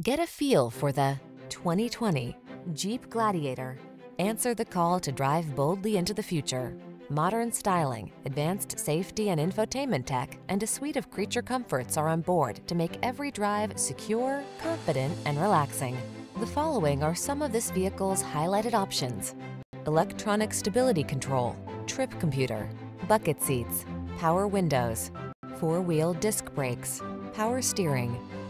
Get a feel for the 2020 Jeep Gladiator. Answer the call to drive boldly into the future. Modern styling, advanced safety and infotainment tech, and a suite of creature comforts are on board to make every drive secure, confident, and relaxing. The following are some of this vehicle's highlighted options. Electronic stability control, trip computer, bucket seats, power windows, four-wheel disc brakes, power steering.